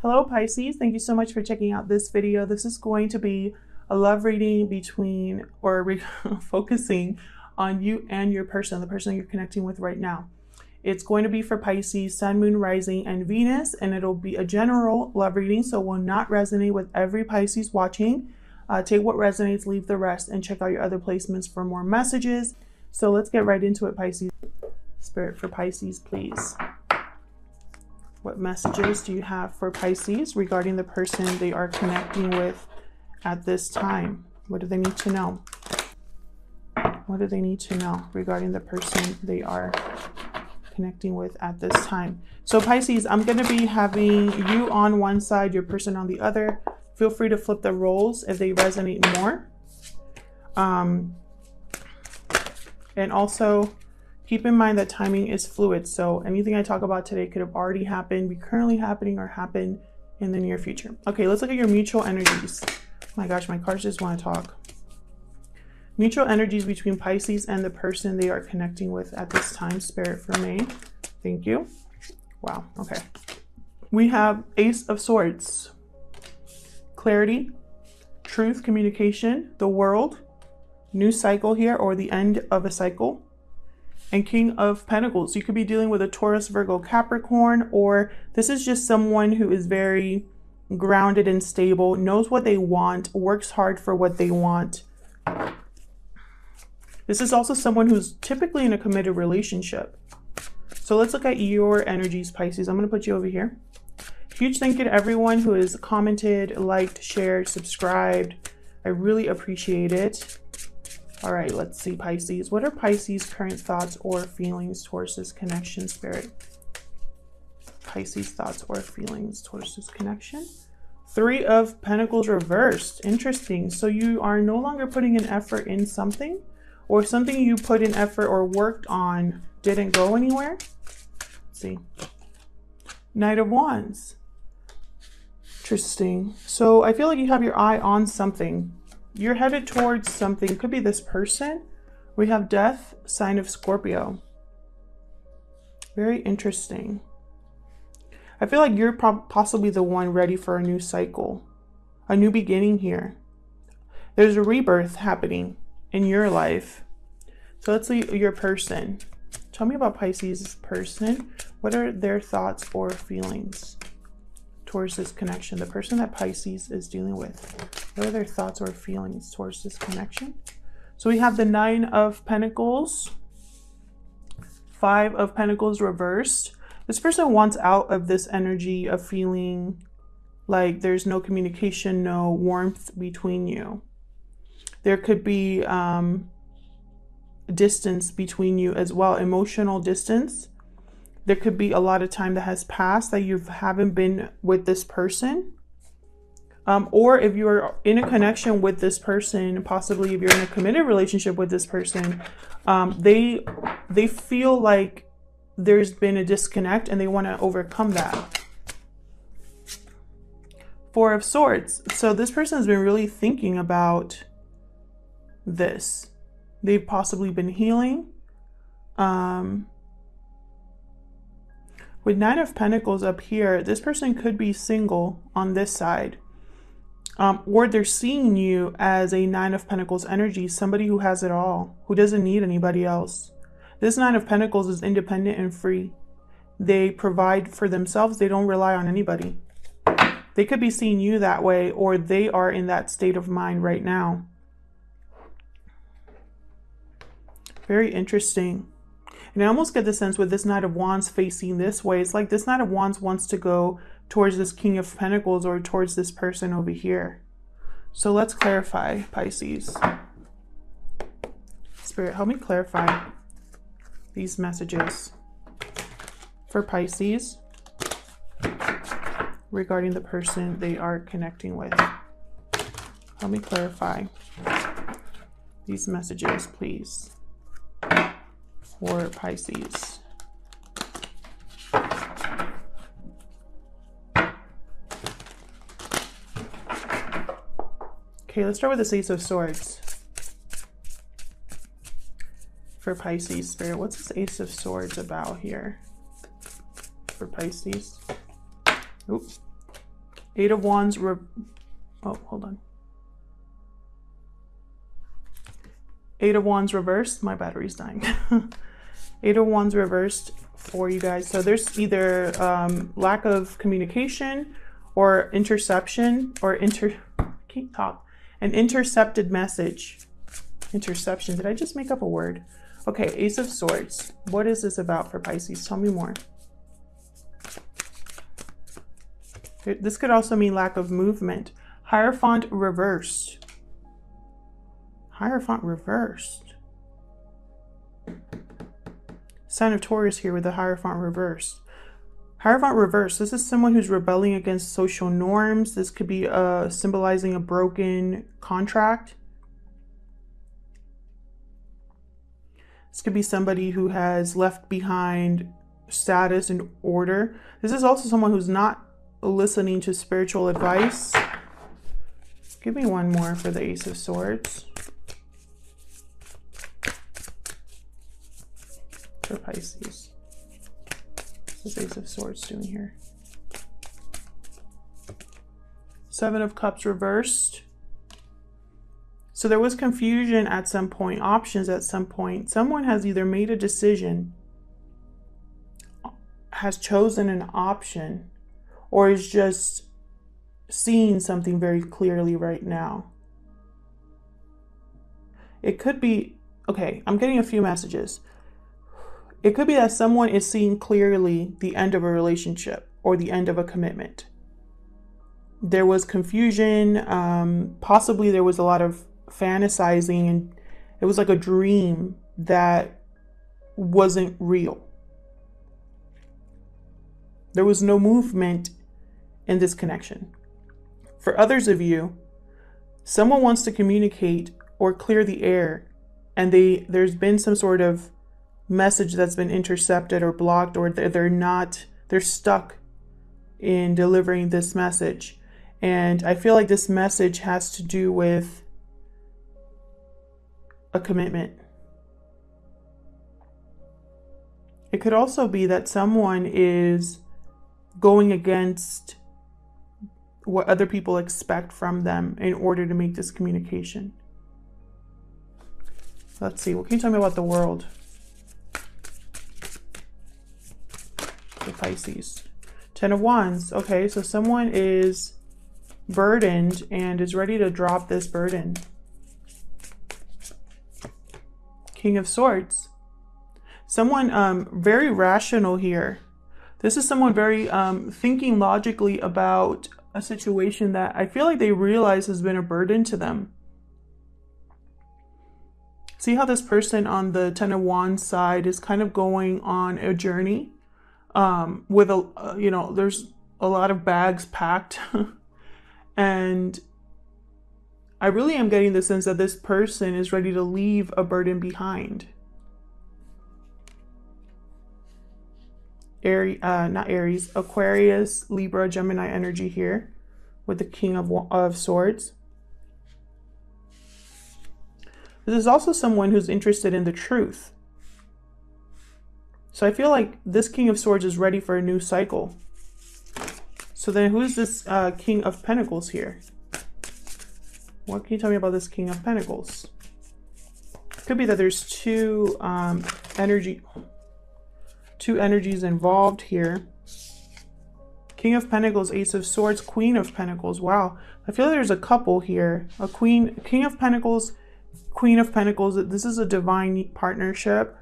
Hello Pisces, thank you so much for checking out this video. This is going to be a love reading between or re- focusing on you and your person, the person you're connecting with right now. It's going to be for Pisces, Sun, Moon, Rising, and Venus, and it'll be a general love reading, so will not resonate with every Pisces watching. Uh, take what resonates, leave the rest, and check out your other placements for more messages. So let's get right into it, Pisces. Spirit for Pisces, please. What messages do you have for Pisces regarding the person they are connecting with at this time? What do they need to know? What do they need to know regarding the person they are connecting with at this time? So, Pisces, I'm going to be having you on one side, your person on the other. Feel free to flip the roles if they resonate more. Um, and also, keep in mind that timing is fluid. So, anything I talk about today could have already happened, be currently happening, or happen in the near future. Okay, let's look at your mutual energies. Oh my gosh, my cards just want to talk. Mutual energies between Pisces and the person they are connecting with at this time. Spirit for me. Thank you. Wow. Okay. We have Ace of Swords clarity, truth, communication, the world, new cycle here, or the end of a cycle, and King of Pentacles. You could be dealing with a Taurus, Virgo, Capricorn, or this is just someone who is very grounded and stable, knows what they want, works hard for what they want. This is also someone who's typically in a committed relationship. So let's look at your energies, Pisces. I'm going to put you over here. Huge thank you to everyone who has commented, liked, shared, subscribed. I really appreciate it. All right, let's see, Pisces. What are Pisces' current thoughts or feelings towards this connection, Spirit? Pisces' thoughts or feelings towards this connection. Three of Pentacles reversed. Interesting. So you are no longer putting an effort in something, or something you put in effort or worked on didn't go anywhere. Let's see. Knight of Wands. Interesting. So I feel like you have your eye on something. You're headed towards something. Could be this person. We have death, sign of Scorpio. Very interesting. I feel like you're possibly the one ready for a new cycle, a new beginning here. There's a rebirth happening in your life. So let's see your person. Tell me about Pisces' person. What are their thoughts or feelings? Towards this connection, the person that Pisces is dealing with. What are their thoughts or feelings towards this connection? So we have the Nine of Pentacles, Five of Pentacles reversed. This person wants out of this energy of feeling like there's no communication, no warmth between you. There could be um, distance between you as well, emotional distance there could be a lot of time that has passed that you haven't been with this person. Um, or if you're in a connection with this person, possibly if you're in a committed relationship with this person, um, they they feel like there's been a disconnect and they want to overcome that. Four of Swords. So this person has been really thinking about this. They've possibly been healing. Um, with Nine of Pentacles up here, this person could be single on this side. Um, or they're seeing you as a Nine of Pentacles energy, somebody who has it all, who doesn't need anybody else. This Nine of Pentacles is independent and free. They provide for themselves, they don't rely on anybody. They could be seeing you that way, or they are in that state of mind right now. Very interesting. And I almost get the sense with this Knight of Wands facing this way, it's like this Knight of Wands wants to go towards this King of Pentacles or towards this person over here. So let's clarify, Pisces. Spirit, help me clarify these messages for Pisces regarding the person they are connecting with. Help me clarify these messages, please for Pisces. Okay, let's start with the Ace of Swords. For Pisces Spirit, what's this Ace of Swords about here? For Pisces. Oops. Eight of Wands. oh, hold on. Eight of Wands reversed. My battery's dying. Eight of Wands reversed for you guys. So there's either um, lack of communication or interception or inter... I can't talk. An intercepted message. Interception. Did I just make up a word? Okay, Ace of Swords. What is this about for Pisces? Tell me more. This could also mean lack of movement. Hierophant reversed. Hierophant reversed. Sign of Taurus here with the Hierophant reversed. Hierophant reversed. This is someone who's rebelling against social norms. This could be uh, symbolizing a broken contract. This could be somebody who has left behind status and order. This is also someone who's not listening to spiritual advice. Give me one more for the Ace of Swords. For Pisces. What's Ace of Swords doing here? Seven of Cups reversed. So there was confusion at some point, options at some point. Someone has either made a decision, has chosen an option, or is just seeing something very clearly right now. It could be, okay, I'm getting a few messages. It could be that someone is seeing clearly the end of a relationship or the end of a commitment. There was confusion, um, possibly there was a lot of fantasizing, and it was like a dream that wasn't real. There was no movement in this connection. For others of you, someone wants to communicate or clear the air and they there's been some sort of message that's been intercepted or blocked or they're not they're stuck in delivering this message. And I feel like this message has to do with a commitment. It could also be that someone is going against what other people expect from them in order to make this communication. Let's see, what can you tell me about the world? The Pisces. Ten of Wands. Okay, so someone is burdened and is ready to drop this burden. King of Swords. Someone um, very rational here. This is someone very um, thinking logically about a situation that I feel like they realize has been a burden to them. See how this person on the Ten of Wands side is kind of going on a journey um, with a, uh, you know, there's a lot of bags packed. and I really am getting the sense that this person is ready to leave a burden behind. Aries, uh, not Aries, Aquarius, Libra, Gemini energy here with the King of, of Swords. This is also someone who's interested in the truth. So I feel like this King of Swords is ready for a new cycle. So then who is this uh, King of Pentacles here? What can you tell me about this King of Pentacles? Could be that there's two um, energy two energies involved here. King of Pentacles, Ace of Swords, Queen of Pentacles. Wow. I feel like there's a couple here. A Queen, King of Pentacles, Queen of Pentacles. This is a divine partnership.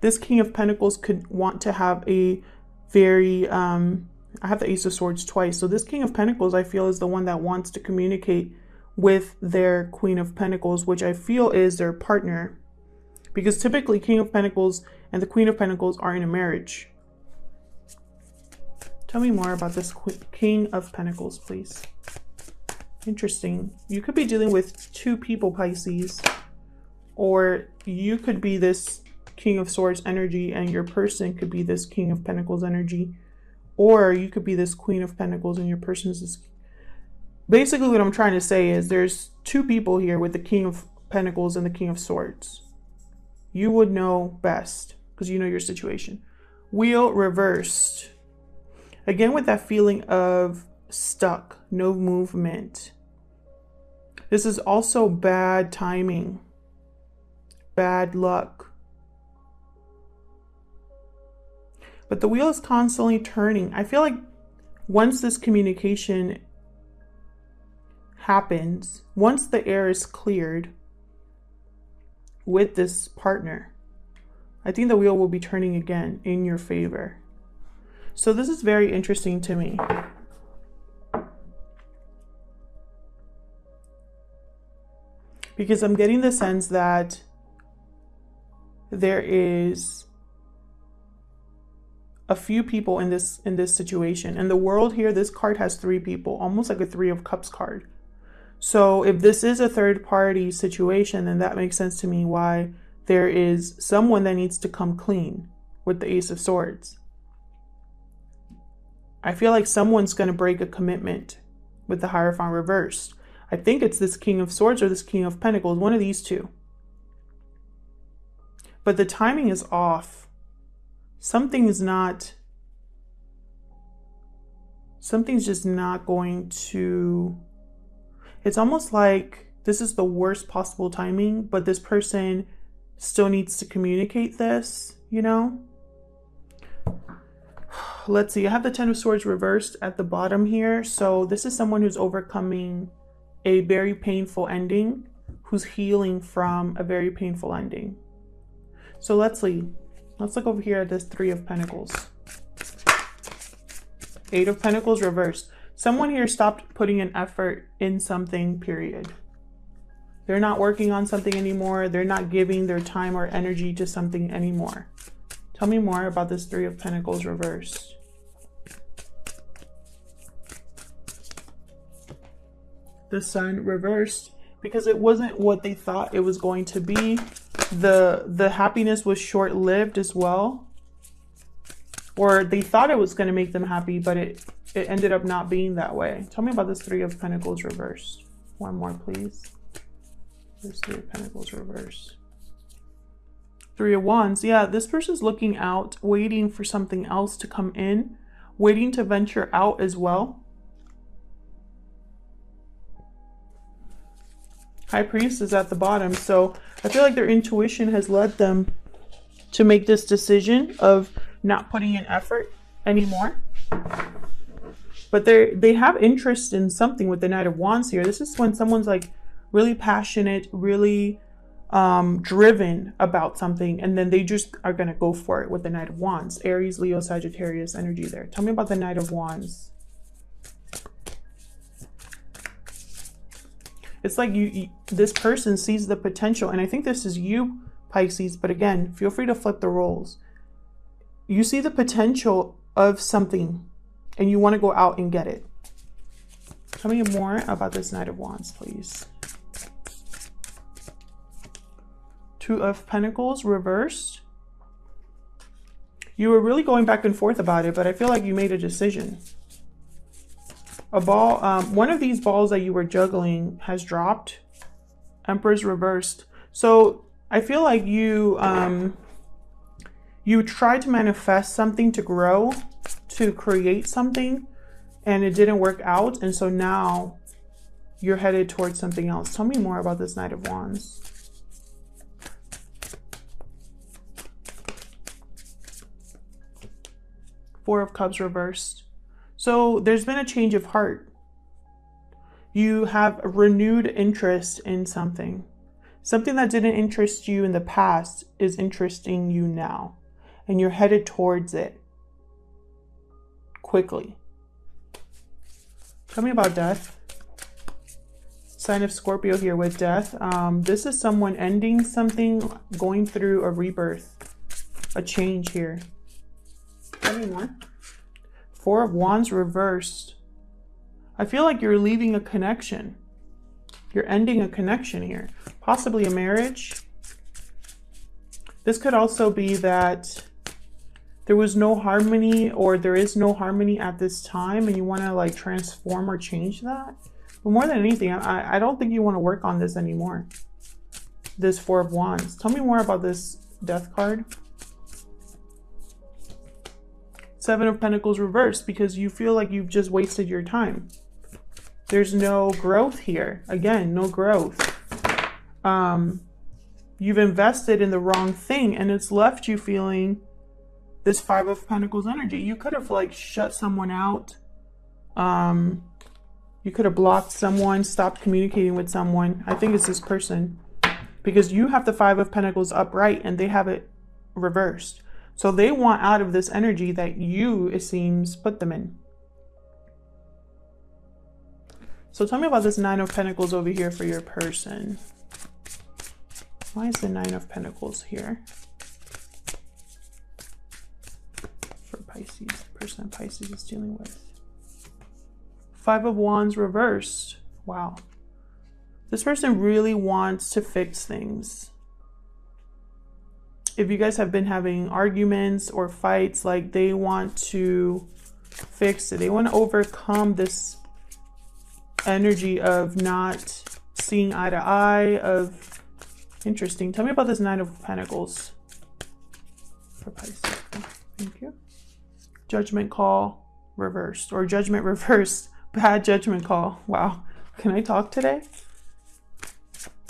This King of Pentacles could want to have a very, um, I have the Ace of Swords twice. So this King of Pentacles, I feel, is the one that wants to communicate with their Queen of Pentacles, which I feel is their partner. Because typically King of Pentacles and the Queen of Pentacles are in a marriage. Tell me more about this King of Pentacles, please. Interesting. You could be dealing with two people, Pisces. Or you could be this King of Swords energy and your person could be this King of Pentacles energy. Or you could be this Queen of Pentacles and your person is this... Basically what I'm trying to say is there's two people here with the King of Pentacles and the King of Swords. You would know best because you know your situation. Wheel reversed. Again, with that feeling of stuck, no movement. This is also bad timing, bad luck. But the wheel is constantly turning. I feel like once this communication happens, once the air is cleared with this partner, I think the wheel will be turning again in your favor. So this is very interesting to me. Because I'm getting the sense that there is a few people in this in this situation. In the world here, this card has three people, almost like a three of cups card. So if this is a third party situation, then that makes sense to me why there is someone that needs to come clean with the ace of swords. I feel like someone's going to break a commitment with the Hierophant reversed. I think it's this King of Swords or this King of Pentacles, one of these two. But the timing is off. Something is not, something's just not going to, it's almost like this is the worst possible timing, but this person still needs to communicate this, you know? let's see, I have the Ten of Swords reversed at the bottom here. So this is someone who's overcoming a very painful ending, who's healing from a very painful ending. So let's see. Let's look over here at this Three of Pentacles. Eight of Pentacles reversed. Someone here stopped putting an effort in something, period. They're not working on something anymore. They're not giving their time or energy to something anymore. Tell me more about this Three of Pentacles reversed. the sun reversed because it wasn't what they thought it was going to be. The the happiness was short-lived as well. Or they thought it was going to make them happy, but it it ended up not being that way. Tell me about this 3 of pentacles reversed. One more, please. This 3 of pentacles reversed. Three of Wands. Yeah, this person's looking out, waiting for something else to come in, waiting to venture out as well. High Priestess at the bottom. So I feel like their intuition has led them to make this decision of not putting in effort anymore. But they they have interest in something with the Knight of Wands here. This is when someone's like really passionate, really um, driven about something, and then they just are gonna go for it with the Knight of Wands. Aries, Leo, Sagittarius energy there. Tell me about the Knight of Wands. It's like you, you, this person sees the potential, and I think this is you, Pisces, but again, feel free to flip the roles. You see the potential of something and you want to go out and get it. Tell me more about this Knight of Wands, please. Two of Pentacles reversed. You were really going back and forth about it, but I feel like you made a decision a ball, um, one of these balls that you were juggling has dropped. Empress reversed. So I feel like you, um, you tried to manifest something to grow, to create something, and it didn't work out. And so now you're headed towards something else. Tell me more about this Knight of Wands. Four of Cups reversed. So there's been a change of heart. You have a renewed interest in something. Something that didn't interest you in the past is interesting you now, and you're headed towards it quickly. Tell me about death. Sign of Scorpio here with death. Um, this is someone ending something, going through a rebirth, a change here. Tell me more. Four of Wands reversed. I feel like you're leaving a connection. You're ending a connection here. Possibly a marriage. This could also be that there was no harmony or there is no harmony at this time and you want to like transform or change that. But more than anything, I, I don't think you want to work on this anymore. This Four of Wands. Tell me more about this Death card. Seven of Pentacles reversed because you feel like you've just wasted your time. There's no growth here. Again, no growth. Um, you've invested in the wrong thing and it's left you feeling this Five of Pentacles energy. You could have like shut someone out. Um, you could have blocked someone, stopped communicating with someone. I think it's this person because you have the Five of Pentacles upright and they have it reversed. So they want out of this energy that you, it seems, put them in. So tell me about this Nine of Pentacles over here for your person. Why is the Nine of Pentacles here? For Pisces, the person that Pisces is dealing with. Five of Wands reversed. Wow. This person really wants to fix things if you guys have been having arguments or fights, like they want to fix it. They want to overcome this energy of not seeing eye to eye, of interesting. Tell me about this Nine of Pentacles for Pisces. Thank you. Judgment call reversed or judgment reversed. Bad judgment call. Wow. Can I talk today?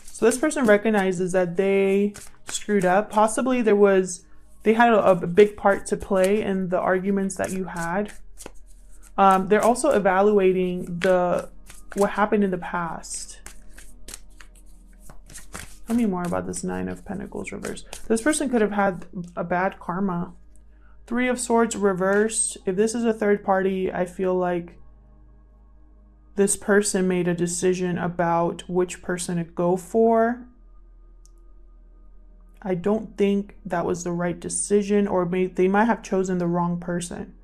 So this person recognizes that they screwed up. Possibly there was, they had a, a big part to play in the arguments that you had. Um, they're also evaluating the what happened in the past. Tell me more about this Nine of Pentacles reversed. This person could have had a bad karma. Three of Swords reversed. If this is a third party, I feel like this person made a decision about which person to go for I don't think that was the right decision, or may, they might have chosen the wrong person.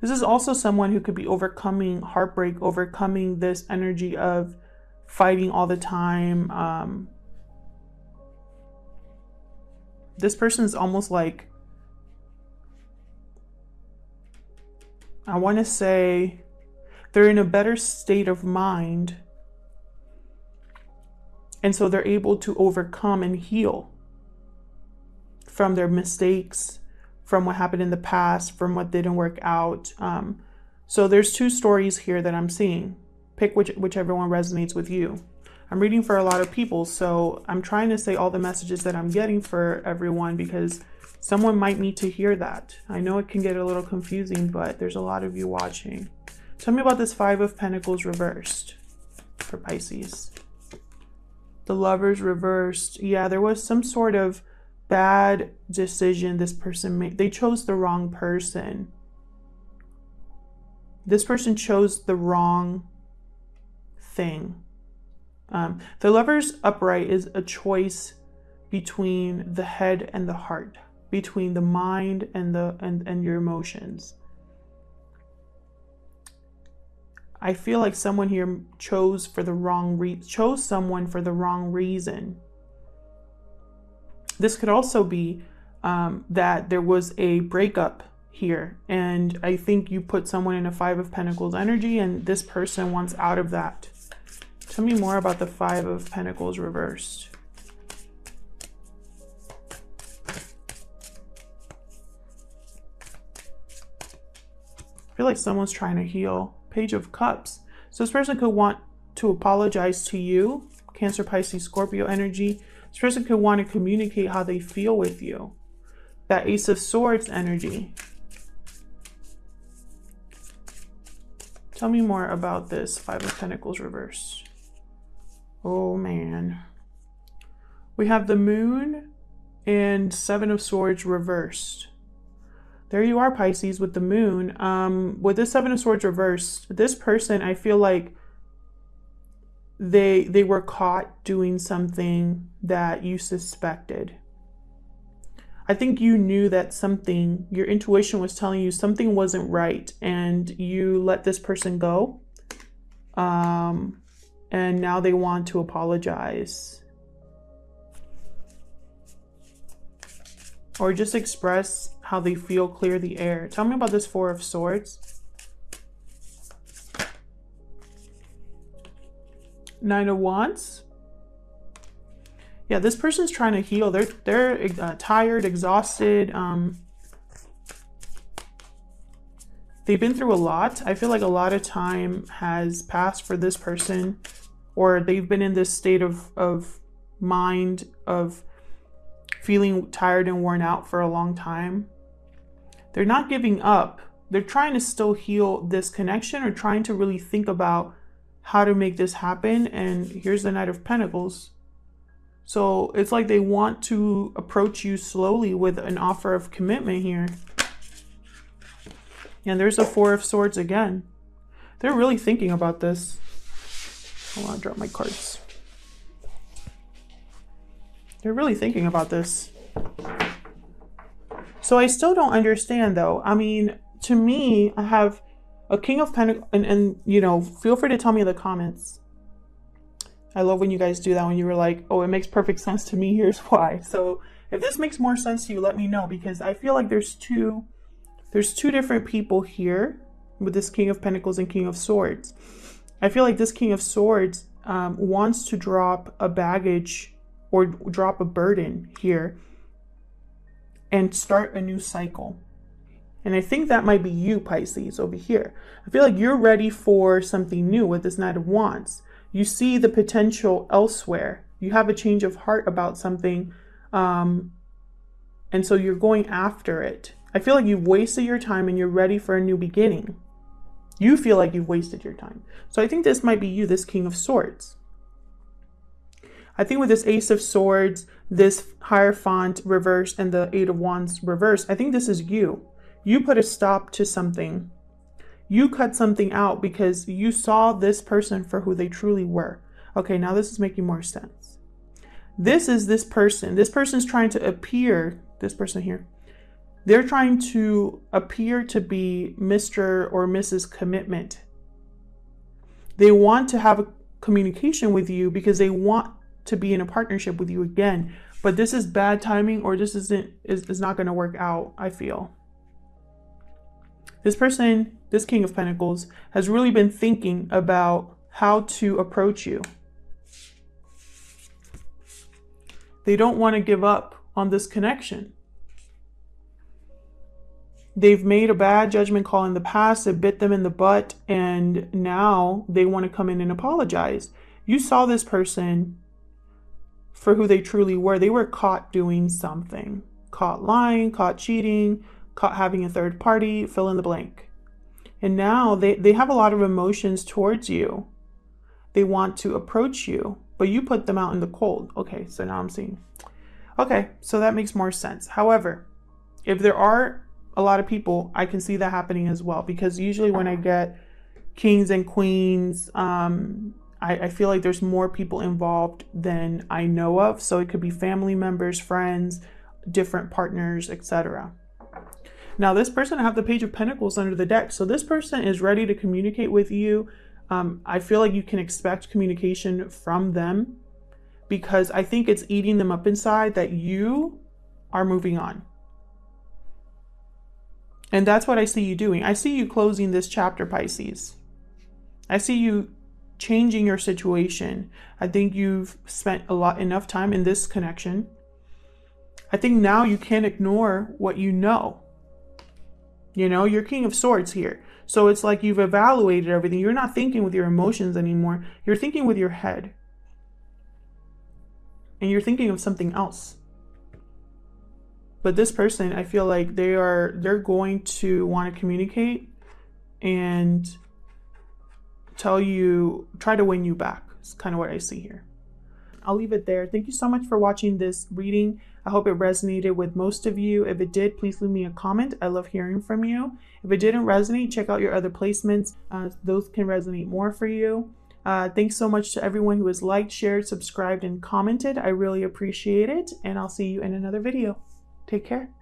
This is also someone who could be overcoming heartbreak, overcoming this energy of fighting all the time. Um, this person is almost like, I want to say, they're in a better state of mind. And so they're able to overcome and heal from their mistakes, from what happened in the past, from what didn't work out. Um, so there's two stories here that I'm seeing. Pick which, whichever one resonates with you. I'm reading for a lot of people, so I'm trying to say all the messages that I'm getting for everyone because someone might need to hear that. I know it can get a little confusing, but there's a lot of you watching. Tell me about this Five of Pentacles reversed for Pisces. The Lovers reversed. Yeah, there was some sort of bad decision this person made. They chose the wrong person. This person chose the wrong thing. Um, the lover's upright is a choice between the head and the heart, between the mind and the and, and your emotions. I feel like someone here chose for the wrong re- chose someone for the wrong reason. This could also be um, that there was a breakup here, and I think you put someone in a Five of Pentacles energy, and this person wants out of that. Tell me more about the Five of Pentacles reversed. I feel like someone's trying to heal. Page of Cups. So this person could want to apologize to you, Cancer, Pisces, Scorpio energy, this person could want to communicate how they feel with you. That Ace of Swords energy. Tell me more about this Five of Pentacles reverse. Oh man. We have the Moon and Seven of Swords reversed. There you are, Pisces, with the Moon. Um, with this Seven of Swords reversed, this person, I feel like they they were caught doing something that you suspected. I think you knew that something, your intuition was telling you something wasn't right, and you let this person go. Um, and now they want to apologize. Or just express how they feel, clear the air. Tell me about this Four of Swords. Nine of Wands. Yeah, this person's trying to heal. They're they're uh, tired, exhausted. Um, they've been through a lot. I feel like a lot of time has passed for this person, or they've been in this state of, of mind of feeling tired and worn out for a long time. They're not giving up. They're trying to still heal this connection or trying to really think about how to make this happen. And here's the Knight of Pentacles. So it's like they want to approach you slowly with an offer of commitment here. And there's a Four of Swords again. They're really thinking about this. I want to drop my cards. They're really thinking about this. So I still don't understand though. I mean, to me, I have a King of Pentacles, and, and you know, feel free to tell me in the comments. I love when you guys do that when you were like, oh, it makes perfect sense to me. Here's why. So if this makes more sense to you, let me know because I feel like there's two, there's two different people here with this King of Pentacles and King of Swords. I feel like this King of Swords um, wants to drop a baggage or drop a burden here and start a new cycle. And I think that might be you, Pisces, over here. I feel like you're ready for something new with this Knight of Wands. You see the potential elsewhere. You have a change of heart about something. Um, and so you're going after it. I feel like you've wasted your time and you're ready for a new beginning. You feel like you've wasted your time. So I think this might be you, this King of Swords. I think with this Ace of Swords, this Hierophant reverse, and the Eight of Wands reverse, I think this is you. You put a stop to something. You cut something out because you saw this person for who they truly were. Okay, now this is making more sense. This is this person. This person is trying to appear, this person here, they're trying to appear to be Mr. or Mrs. Commitment. They want to have a communication with you because they want to be in a partnership with you again. But this is bad timing or this isn't is, is not going to work out, I feel. This person, this King of Pentacles, has really been thinking about how to approach you. They don't want to give up on this connection. They've made a bad judgment call in the past, it bit them in the butt, and now they want to come in and apologize. You saw this person for who they truly were. They were caught doing something, caught lying, caught cheating, caught having a third party, fill in the blank. And now they, they have a lot of emotions towards you. They want to approach you, but you put them out in the cold. Okay, so now I'm seeing. Okay, so that makes more sense. However, if there are a lot of people, I can see that happening as well because usually when I get kings and queens, um, I, I feel like there's more people involved than I know of. So it could be family members, friends, different partners, etc. Now, this person, I have the Page of Pentacles under the deck. So this person is ready to communicate with you. Um, I feel like you can expect communication from them because I think it's eating them up inside that you are moving on. And that's what I see you doing. I see you closing this chapter, Pisces. I see you changing your situation. I think you've spent a lot enough time in this connection. I think now you can't ignore what you know. You know, you're king of swords here. So it's like you've evaluated everything. You're not thinking with your emotions anymore. You're thinking with your head. And you're thinking of something else. But this person, I feel like they are they're going to want to communicate and tell you, try to win you back. It's kind of what I see here. I'll leave it there. Thank you so much for watching this reading. I hope it resonated with most of you. If it did, please leave me a comment. I love hearing from you. If it didn't resonate, check out your other placements. Uh, those can resonate more for you. Uh, thanks so much to everyone who has liked, shared, subscribed, and commented. I really appreciate it. And I'll see you in another video. Take care.